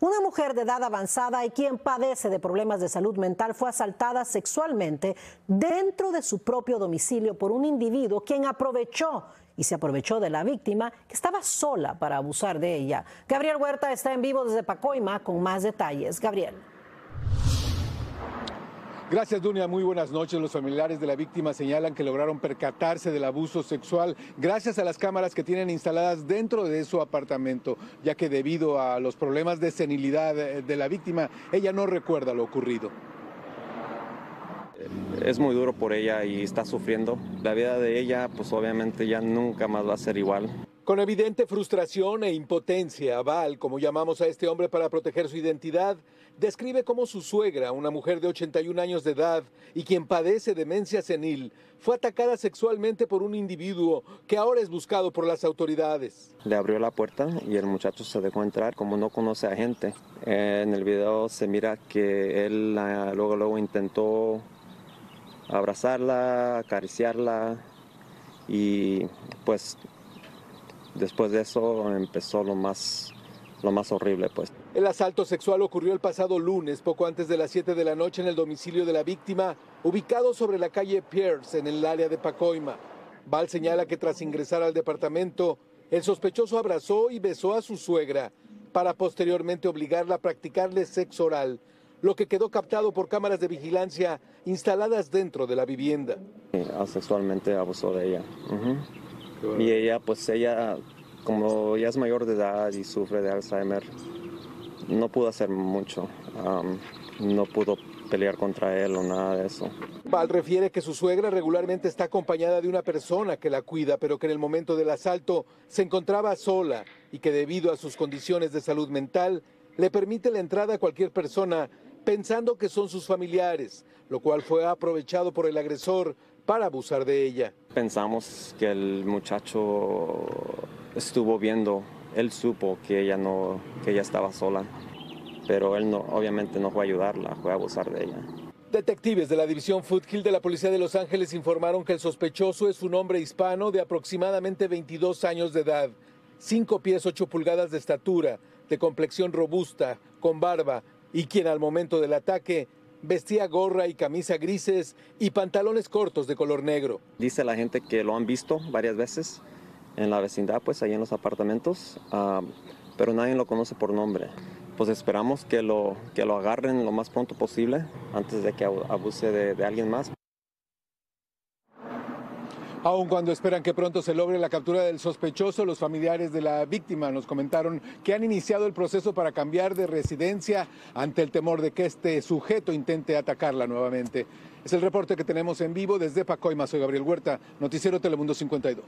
Una mujer de edad avanzada y quien padece de problemas de salud mental fue asaltada sexualmente dentro de su propio domicilio por un individuo quien aprovechó y se aprovechó de la víctima que estaba sola para abusar de ella. Gabriel Huerta está en vivo desde Pacoima con más detalles. Gabriel. Gracias, Dunia. Muy buenas noches. Los familiares de la víctima señalan que lograron percatarse del abuso sexual gracias a las cámaras que tienen instaladas dentro de su apartamento, ya que debido a los problemas de senilidad de la víctima, ella no recuerda lo ocurrido. Es muy duro por ella y está sufriendo. La vida de ella, pues obviamente ya nunca más va a ser igual. Con evidente frustración e impotencia, Val, como llamamos a este hombre para proteger su identidad, describe cómo su suegra, una mujer de 81 años de edad y quien padece demencia senil, fue atacada sexualmente por un individuo que ahora es buscado por las autoridades. Le abrió la puerta y el muchacho se dejó entrar, como no conoce a gente. En el video se mira que él luego, luego intentó abrazarla, acariciarla y pues después de eso empezó lo más, lo más horrible, pues. El asalto sexual ocurrió el pasado lunes, poco antes de las 7 de la noche, en el domicilio de la víctima, ubicado sobre la calle Pierce, en el área de Pacoima. Val señala que tras ingresar al departamento, el sospechoso abrazó y besó a su suegra para posteriormente obligarla a practicarle sexo oral, lo que quedó captado por cámaras de vigilancia instaladas dentro de la vivienda. Sexualmente abusó de ella. Y ella, pues ella, como ya es mayor de edad y sufre de Alzheimer, no pudo hacer mucho. no pudo pelear contra él o nada de eso. Val refiere que su suegra regularmente está acompañada de una persona que la cuida, pero que en el momento del asalto se encontraba sola y que debido a sus condiciones de salud mental le permite la entrada a cualquier persona pensando que son sus familiares, lo cual fue aprovechado por el agresor para abusar de ella. Pensamos que el muchacho estuvo viendo, él supo que ella no, que ella estaba sola, pero él no, obviamente no fue a ayudarla, fue a abusar de ella. Detectives de la división Foothill de la Policía de Los Ángeles informaron que el sospechoso es un hombre hispano de aproximadamente 22 años de edad, 5 pies 8 pulgadas de estatura, de complexión robusta, con barba, y quien al momento del ataque Vestía gorra y camisa grises y pantalones cortos de color negro. Dice la gente que lo han visto varias veces en la vecindad, pues ahí en los apartamentos, ah, pero nadie lo conoce por nombre. Pues esperamos que lo, que lo agarren lo más pronto posible antes de que abuse de alguien más. Aun cuando esperan que pronto se logre la captura del sospechoso, los familiares de la víctima nos comentaron que han iniciado el proceso para cambiar de residencia ante el temor de que este sujeto intente atacarla nuevamente. Es el reporte que tenemos en vivo desde Pacoima. Soy Gabriel Huerta, Noticiero Telemundo 52.